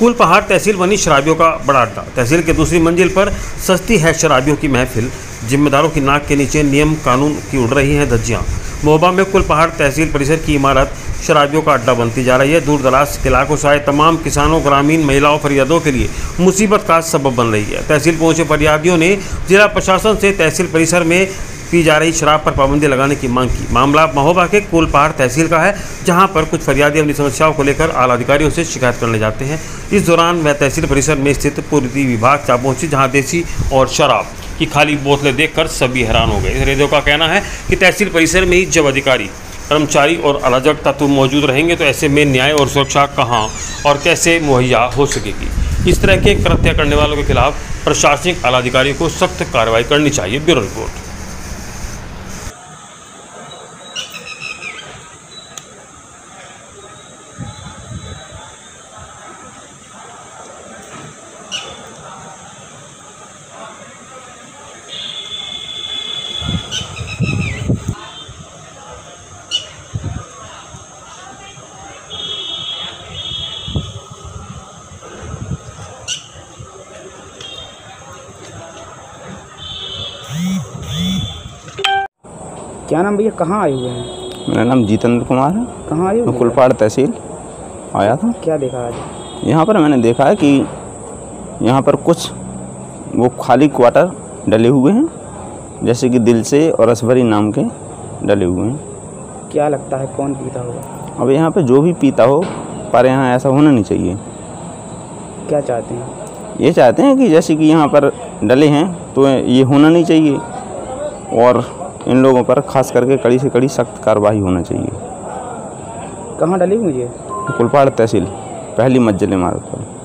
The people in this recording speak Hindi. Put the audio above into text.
कुल पहाड़ तहसील बनी शराबियों का बड़ा अड्डा। तहसील के दूसरी मंजिल पर सस्ती है शराबियों की महफिल। जिम्मेदारों की नाक के नीचे नियम कानून की उड़ रही हैं धज्जियाँ। मोहबा में कुल पहाड़ तहसील परिसर की इमारत शराबियों का अड्डा बनती जा रही है। दूर दराज इलाकों से आए तमाम किसानों, ग्रामीण, महिलाओं, फरियादों के लिए मुसीबत का सबब बन रही है। तहसील पहुँचे फरियादियों ने जिला प्रशासन से तहसील परिसर में पी जा रही शराब पर पाबंदी लगाने की मांग की। मामला महोबा के कुलपहाड़ तहसील का है, जहाँ पर कुछ फरियादी अपनी समस्याओं को लेकर आला अधिकारियों से शिकायत करने जाते हैं। इस दौरान वह तहसील परिसर में स्थित पूर्ति विभाग जा पहुँची, जहाँ देसी और शराब की खाली बोतलें देखकर सभी हैरान हो गए। रेडियो का कहना है कि तहसील परिसर में ही जब अधिकारी, कर्मचारी और अराजक तत्व मौजूद रहेंगे तो ऐसे में न्याय और सुरक्षा कहाँ और कैसे मुहैया हो सकेगी? इस तरह के कृत्य करने वालों के खिलाफ प्रशासनिक आलाधिकारियों को सख्त कार्रवाई करनी चाहिए। Bureau report. क्या नाम भैया? कहाँ आए हुए हैं? मेरा नाम जितेंद्र कुमार है। कहाँ आए मैं हुए कुलपाड़ तहसील आया था। क्या देखा आज? यहाँ पर मैंने देखा है कि यहाँ पर कुछ वो खाली क्वार्टर डले हुए हैं जैसे कि दिल से और असभरी नाम के डले हुए हैं। क्या लगता है कौन पीता होगा? अब यहाँ पे जो भी पीता हो पर यहाँ ऐसा होना नहीं चाहिए। क्या चाहते हैं? ये चाहते हैं कि जैसे कि यहाँ पर डले हैं तो ये होना नहीं चाहिए। और इन लोगों पर खास करके कड़ी से कड़ी सख्त कार्रवाई होना चाहिए। कहाँ डली हुई कुलपाड़ तहसील पहली मंजिल इमारत पर।